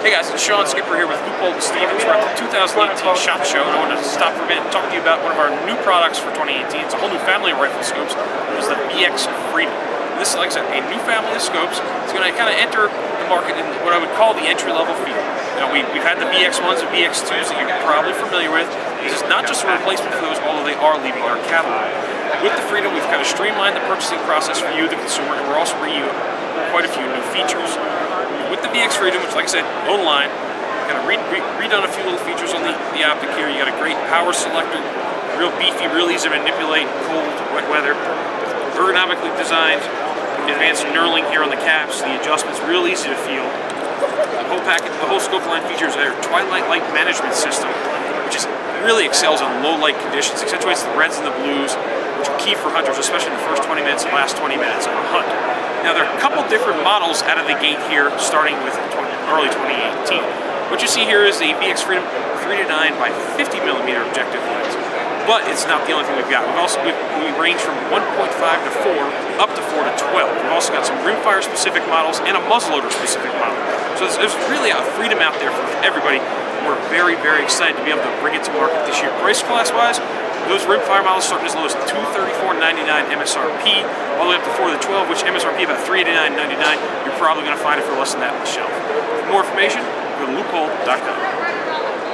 Hey guys, it's Sean Skipper here with Leupold Stevens. We're at the 2018 SHOT Show, and I wanted to stop for a minute and talk to you about one of our new products for 2018. It's a whole new family of rifle scopes. It is the VX Freedom. This is, like I said, a new family of scopes. It's going to kind of enter the market in what I would call the entry-level field. Now, we, we've had the VX1s and VX2s that you're probably familiar with. This is not just a replacement for those, although they are leaving our catalog. With the Freedom, we've kind of streamlined the purchasing process for you, the consumer, and we're also bringing you quite a few new features the Freedom, which like I said, online, kind of re re redone a few little features on the, the optic here. You got a great power selector, real beefy, real easy to manipulate cold, wet weather. Ergonomically designed, advanced knurling here on the caps. The adjustments real easy to feel. The whole package, the whole scope line features a twilight light management system, which is really excels on low light conditions, accentuates the reds and the blues, which are key for hunters, especially in the first 20 minutes and last 20 minutes of a hunt. Now there are a couple different models out of the gate here, starting with 20, early 2018. What you see here is the VX Freedom 3 to 9 by 50 millimeter objective lens. But it's not the only thing we've got. We've also we, we range from 1.5 to 4 up to 4 to 12. We've also got some rimfire specific models and a muzzleloader specific model. So there's, there's really a freedom out there for everybody. We're very, very excited to be able to bring it to market this year. Price class wise, those rimfire models starting as low as $234.99 MSRP, all the way up to 4 to 12, which MSRP about $389.99. You're probably going to find it for less than that on the shelf. For more information, go to leupold.com.